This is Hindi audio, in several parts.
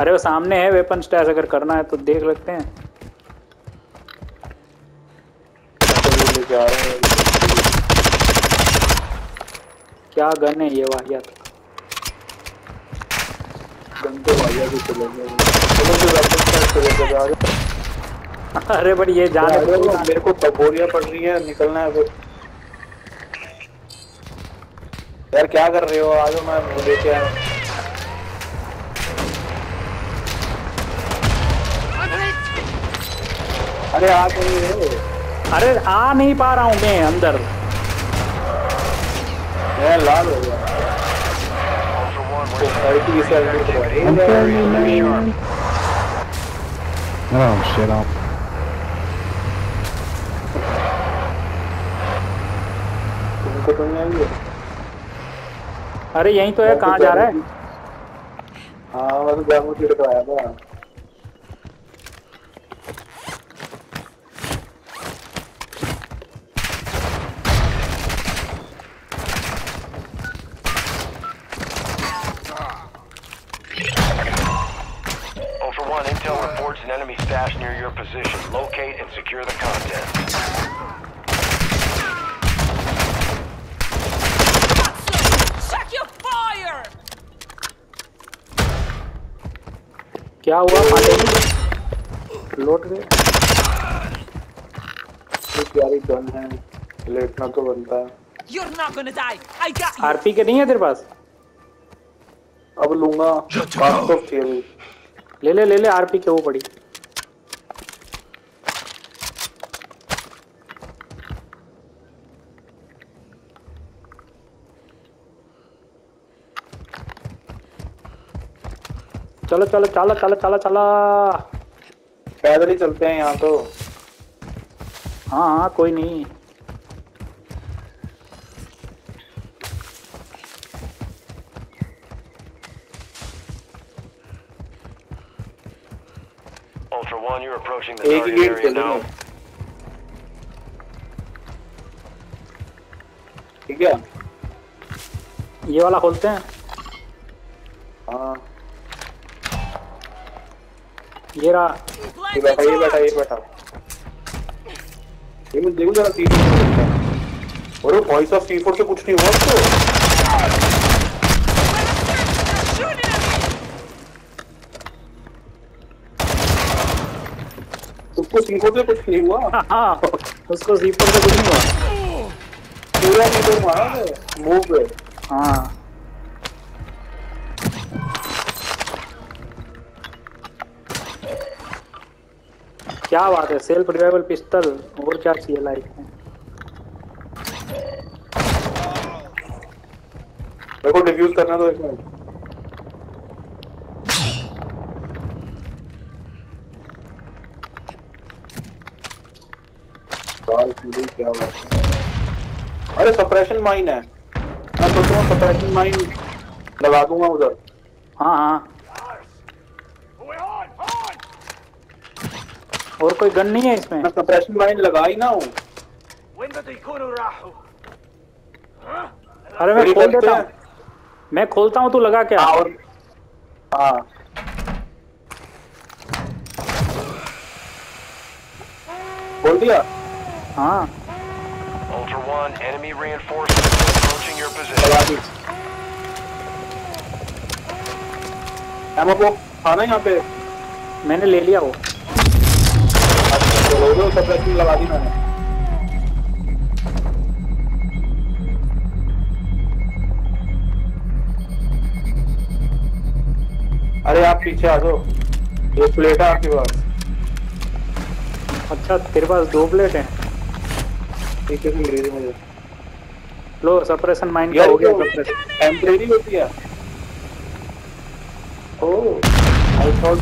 अरे वो सामने है वेपन स्टैश अगर करना है तो देख लेते हैं। क्या गन है ये वाहियात? रहे अरे बट ये जाने वो मेरे को तबोरियाँ पड़ रही है। निकलना है फिर यार, क्या कर रहे हो? आज मैं लेके आया अरे आ गई है। अरे आ नहीं पा रहा हूँ मैं अंदर। मैं लाल हो गया। है। Oh shit, तो अरे यहीं तो है कहाँ जा रहा है? हाँ। मैं तो जामू छिड़काया था Ultra One, reports an enemy stash near your position. Locate and secure the contents. Check your fire! क्या हुआ पांडे लौट गए ये प्यारी गन है लेटना तो बनता है You're not gonna die. I got you. RP के नहीं है तेरे पास अब लूँगा पाँच सौ थी अभी ले ले ले ले आरपी के वो पड़ी। चलो चलो चलो चलो चलो चलो। पैदल ही चलते हैं यहाँ तो। हाँ हाँ कोई नहीं Ultra One, you're approaching the एक target गेट area चल now. रहे ठीक है ये वाला खोलते हैं। हाँ। ये रहा। ये बैठा ये बैठा ये बैठा। ये मैं देखूँ जरा तीन और वॉइस ऑफ़ फोर से कुछ नहीं हुआ उसको? उसको सी फोर से कुछ नहीं हुआ। हाँ। उसको सीपर से कुछ नहीं हुआ। पूरा नहीं तो मारा है। मूव पे हाँ। क्या बात है? सेल्फ रिवाइवल पिस्टल और क्या चाहिए लाइफ में? मेरे को डिफ्यूज करना तो एक मिनट। क्या हुआ अरे सप्रेशन माइन है। मैं सोच रहा हूँ सप्रेशन माइन लगा दूँगा उधर। हाँ हाँ। और कोई गन नहीं है इसमें? मैं सप्रेशन माइन लगा ही ना हूँ। अरे मैं खोल देता है। मैं खोलता हूँ तू लगा क्या? हाँ और हाँ। बोल दिया? हाँ। Ultra One, enemy reinforcements approaching your position. लगा दी। एमओ को यहाँ पे। मैंने ले लिया वो। लगा दी मैंने। अरे आप पीछे आ जाओ। एक प्लेट है आपके पास। अच्छा तेरे पास दो प्लेट हैं। पीछे से लो सप्रेशन माइंड का हो गया सप्रेशन टेम्परेरी होती है ओह आई थॉट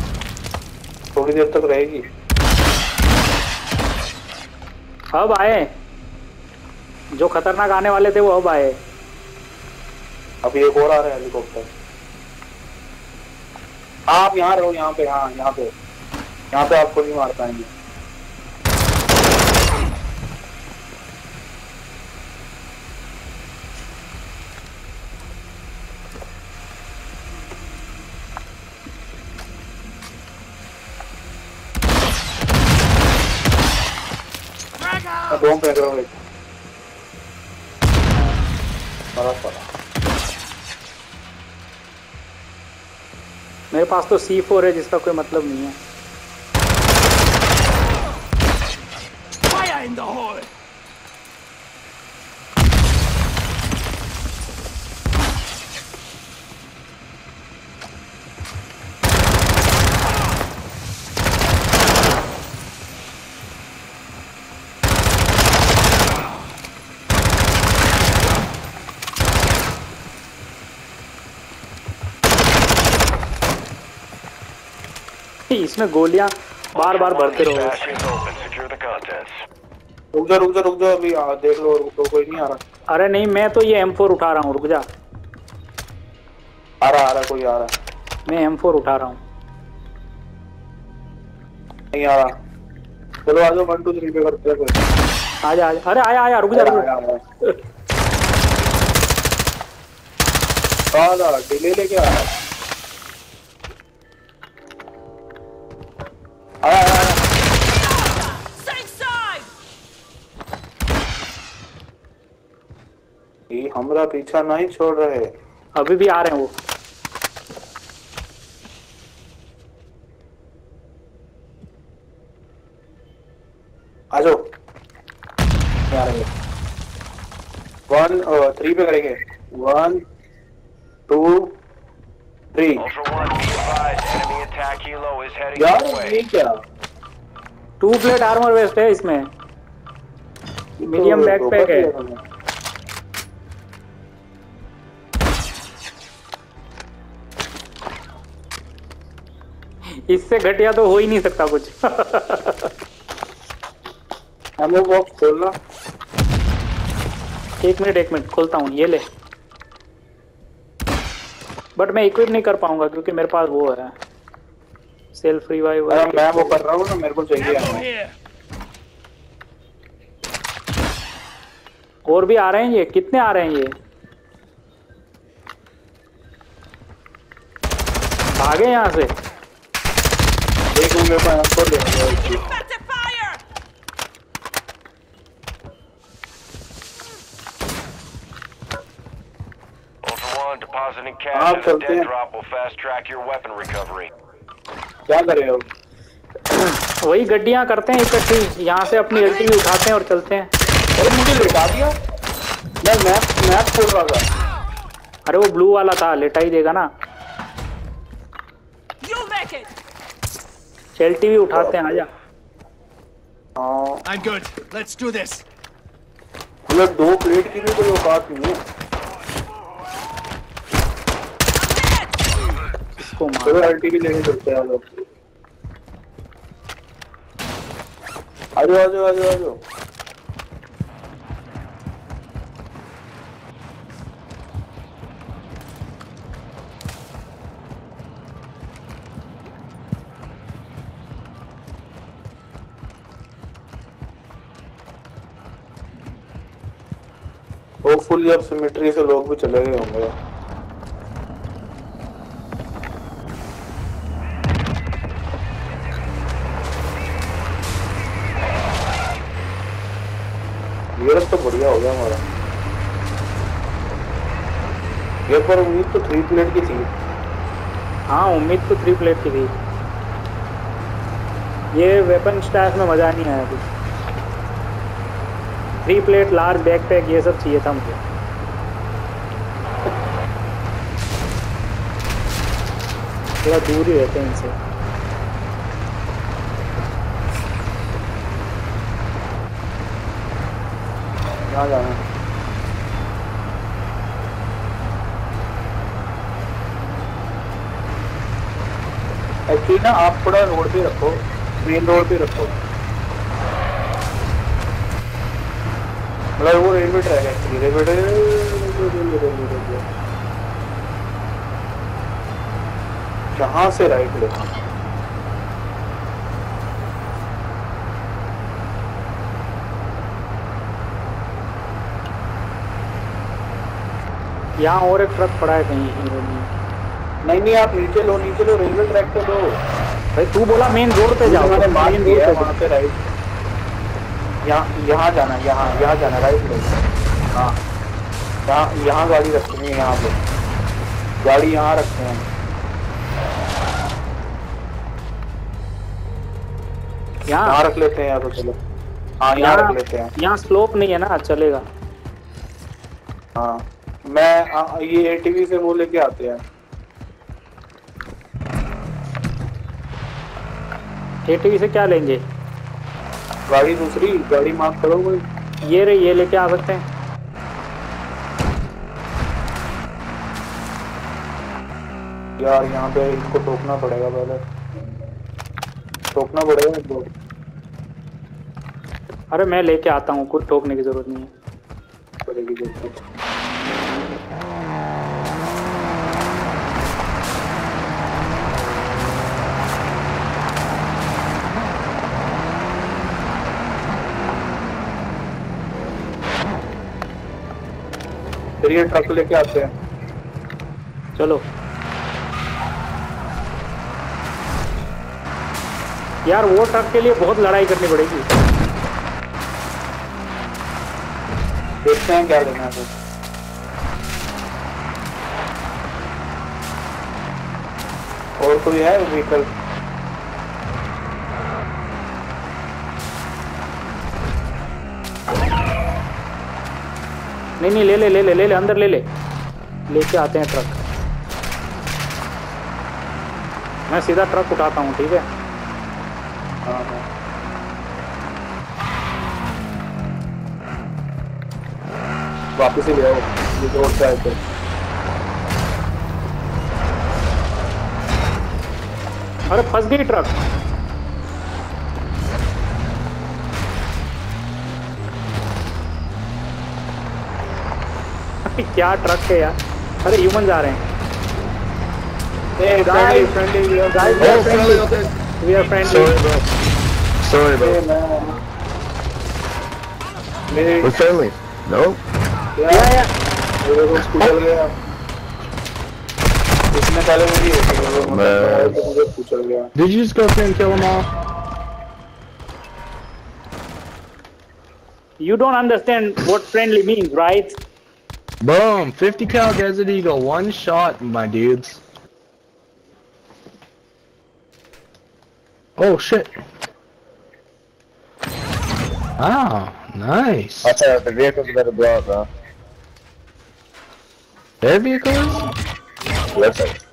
थोड़ी देर तक रहेगी। अब आए। जो खतरनाक आने वाले थे वो अब आए। अब एक और आ रहा है हेलीकॉप्टर आप यहाँ रहो यहाँ पे हाँ यहाँ पे। यहाँ पे आपको नहीं मार पाएँगे। मेरे पास तो सी फोर है, जिसका कोई मतलब नहीं है Fire in the hole! इसमें गोलियाँ बार बार भरते रहो. रुक जा रुक जा रुक जा अभी आ, देख लो रुक तो कोई नहीं आ रहा। अरे नहीं मैं तो ये M4 उठा रहा हूँ रुक जा। आ रहा आ रहा कोई आ रहा। मैं M4 उठा रहा हूँ। नहीं आ रहा। चलो आ जाओ वन टू थ्री पे करते हैं कोई आजा आजा अरे आया आया रुक जा रुक जा। डिले लेके आ रहा हमरा पीछा नहीं छोड़ रहे। अभी भी आ रहे हैं वो। आ जाओ। आ रहे वन थ्री पे करेंगे। वन टू थ्री यार ये क्या? टू प्लेट आर्मर वेस्ट है इसमें। मीडियम तो बैकपैक है। इससे घटिया तो हो ही नहीं सकता कुछ। बॉक्स खोलना। एक मिनट एक मिनट खोलता हूँ ये ले। बट मैं इक्विप नहीं कर पाऊँगा क्योंकि मेरे पास वो है। सेल्फ रिवाइव अरे मैं वो कर रहा हूँ ना मेरे को चाहिए! और भी आ रहे हैं ये? कितने आ रहे हैं ये? भागे यहाँ से। एक रूम मेरे पास एम4 ले लो Better fire! Ultra One, depositing cash as a dead drop will fast track your weapon recovery. क्या करे हो वही गड्डियाँ करते हैं इकट्ठी। यहाँ से अपनी एल्टी उठाते हैं और चलते हैं। अरे मुझे लेटा दिया। मैं मैप मैप खोल रहा था। अरे वो ब्लू वाला था लेटा ही देगा ना। एल्टी भी उठाते हैं आजा। आई I'm good. Let's do this. ये दो प्लेट की भी कोई औकात नहीं। है इसको मार। दो एलटी भी लेने चलते हैं लोग आ जाओ आ जाओ होपफुली अब सिमेट्री से लोग भी चले गए होंगे। तो बढ़िया हो गया हमारा। ये पर उम्मीद तो थ्री प्लेट की थी। हाँ उम्मीद तो थ्री प्लेट की थी। ये वेपन स्टैश में मज़ा नहीं आया कुछ three plate, large back pack ये सब चाहिए था मुझे। थोड़ा दूर ही रहते हैं इनसे। एक्चुअली ना, आप थोड़ा रोड पे रखो मेन रोड पे रखो। मतलब वो रेलवे ट्रैक है एक्चुअली रेलवे ट्रैक जहाँ से राइट ले। यहाँ और एक ट्रक पड़ा है कहीं नहीं नहीं आप नीचे लो नीचे लो रेलवे ट्रैक पे लो। भाई तू बोला मेन रोड पे जाओ। मैंने मेन रोड दिया वहाँ पे राइट यहाँ यहाँ जाना यहाँ यहाँ जाना राइट में हाँ। यहाँ यहाँ गाड़ी रखनी है यहाँ पे। गाड़ी यहाँ रखते हैं। यहाँ? यहाँ रख लेते हैं या तो चलो। हाँ यहाँ रख लेते हैं। यहाँ स्लोप नहीं है ना चलेगा। हाँ। मैं आ, ये एटीवी से वो लेके आते हैं। एटीवी से क्या लेंगे? गाड़ी दूसरी गाड़ी माफ़ करो भाई। ये रे ये लेके आ सकते हैं। यार यहाँ पे इनको टोकना पड़ेगा पहले। टोकना पड़ेगा इनको अरे मैं लेके आता हूँ कुछ टोकने की ज़रूरत नहीं है। फिर ट्रक लेके आते हैं। चलो। यार, वो ट्रक के लिए बहुत लड़ाई करनी पड़ेगी। देखते हैं क्या लेना है और कोई है व्हीकल नहीं नहीं, ले ले ले ले ले ले, अंदर ले ले। लेके आते हैं ट्रक मैं सीधा ट्रक उठाता हूँ, ठीक है? हाँ हाँ। वापस ही ले रोड अरे, फंस गई ट्रक क्या ट्रक है यार अरे ह्यूमन जा रहे हैं a friendly friendly we are Guys, we are friendly. We are friendly. Sorry, bro. Sorry, bro. मेरे We're friendly. No? Yeah, yeah. मेरे को स्कूटर गया इसने पहले मुझे मतलब तो मुझे पूछा गया Did you just go and kill them all? You don't understand what friendly means, right? Boom! 50 cal Desert Eagle. One shot, my dudes. Oh, shit. Oh, nice. I said the vehicles better blow up, bro. Their vehicles? Listen.